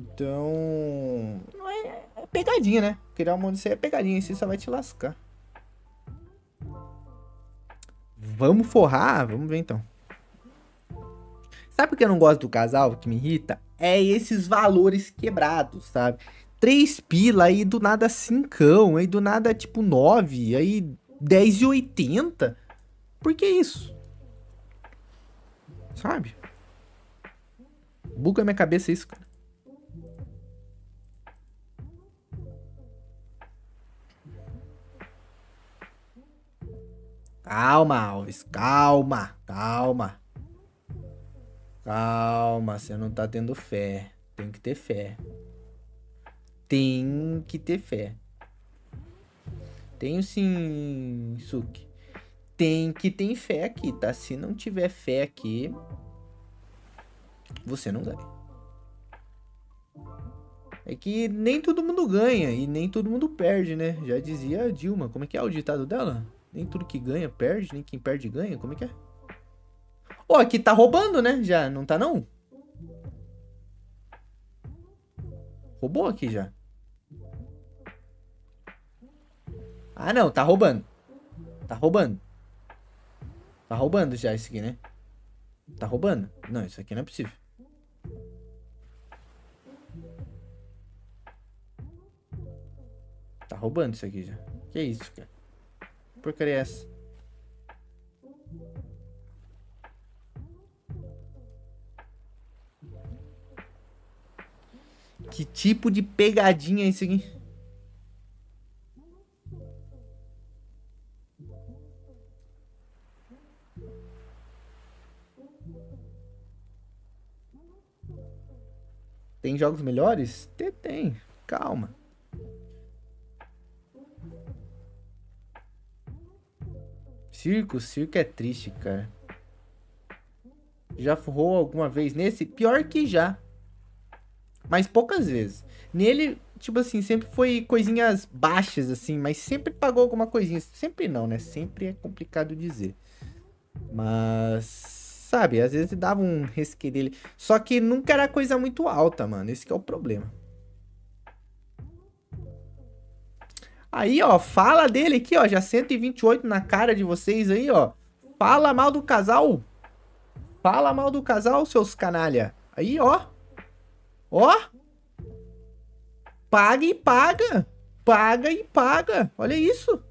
Então. Não é, é pegadinha, né? Criar um monte de é pegadinha, isso só vai te lascar. Vamos forrar? Vamos ver então. Sabe por que eu não gosto do casal que me irrita? É esses valores quebrados, sabe? 3 pila, aí do nada 5, aí do nada tipo 9, aí 10,80. Por que isso? Sabe? Buga minha cabeça isso, cara. Calma, Alves. Calma, calma. Calma, você não tá tendo fé. Tem que ter fé. Tem que ter fé. Tenho sim, Suki. Tem que ter fé aqui, tá? Se não tiver fé aqui, você não ganha. É que nem todo mundo ganha e nem todo mundo perde, né? Já dizia a Dilma. Como é que é o ditado dela? Nem tudo que ganha perde, nem quem perde ganha. Como é que é? Ó, oh, aqui tá roubando, né? Já, não tá não? Roubou aqui já. Ah, não, tá roubando. Tá roubando. Tá roubando já isso aqui, né? Tá roubando? Não, isso aqui não é possível. Tá roubando isso aqui já. Que isso, cara? Porcaria é essa? Que tipo de pegadinha é isso aqui? Tem jogos melhores? Tem, tem. Calma. Circo, circo é triste, cara. Já forrou alguma vez nesse? Pior que já. Mas poucas vezes. Nele, tipo assim, sempre foi coisinhas baixas, assim, mas sempre pagou alguma coisinha. Sempre não, né? Sempre é complicado dizer. Mas Sabe, às vezes dava um resque dele. Só que nunca era coisa muito alta, mano. Esse é o problema. Aí, ó, fala dele aqui, ó. Já 128 na cara de vocês aí, ó. Fala mal do casal. Fala mal do casal, seus canalha. Aí, ó. Ó. Paga e paga. Paga e paga. Olha isso.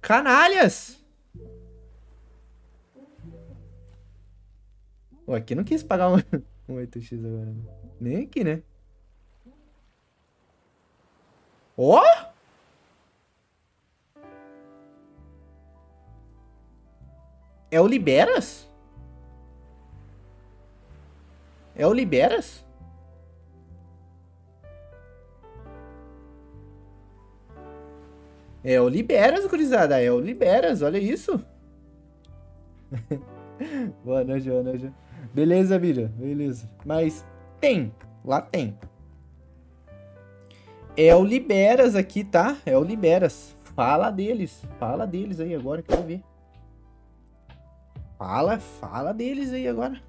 Canalhas. Pô, aqui não quis pagar um, um 8x agora. Né? Nem aqui, né? Ó! Oh! É o Liberas? É o Liberas? É o Liberas, gurizada. É o Liberas, olha isso. boa noite, boa noite. Beleza, Bíblia? Beleza. Mas tem. Lá tem. É o Liberas aqui, tá? É o Liberas. Fala deles. Fala deles aí agora, quero ver. Fala, fala deles aí agora.